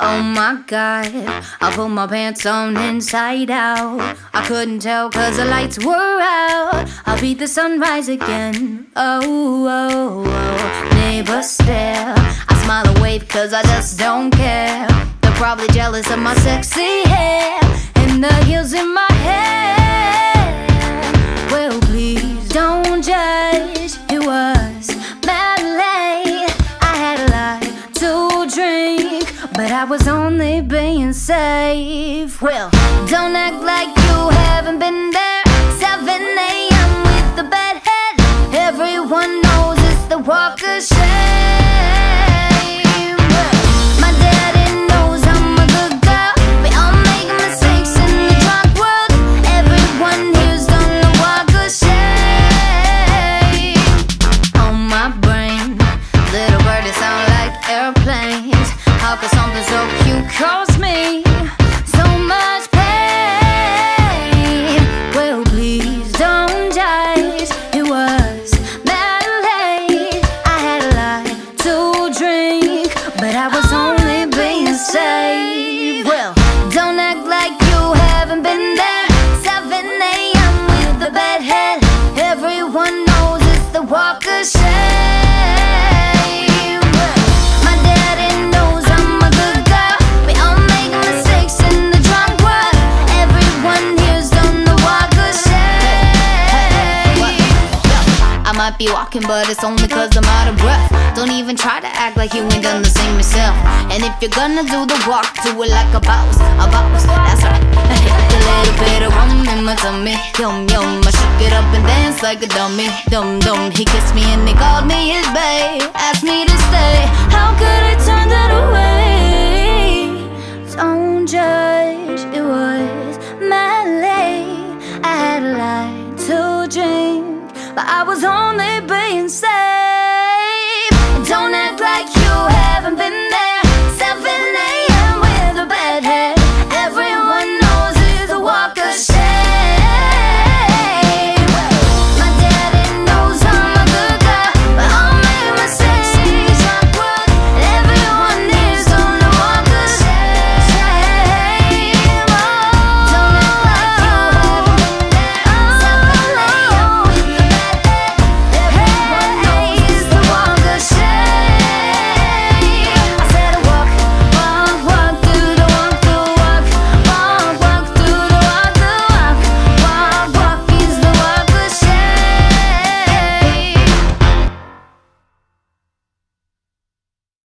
Oh my god, I put my pants on inside out. I couldn't tell cause the lights were out. I'll beat the sunrise again. Oh, oh, oh. Neighbors stare. I smile wave cause I just don't care. They're probably jealous of my sexy hair and the heels in my hair. But I was only being safe. Well, don't act like you haven't been there. 7 a.m. with the bedhead. Everyone knows it's the walk of shame. Walk of shame. My daddy knows I'm a good girl. We all make mistakes in the. Everyone here's the walk. I might be walking, but it's only cause I'm out of breath. Don't even try to act like you ain't done the same yourself. And if you're gonna do the walk, do it like a boss, a boss. That's right. a little bit of rum in my tummy, yum yum. I get up and dance like a dummy. Dum dum, he kissed me and he called me his babe. Asked me to stay, how could I turn that away? Don't judge, it was madly I had a lot to drink But I was only being safe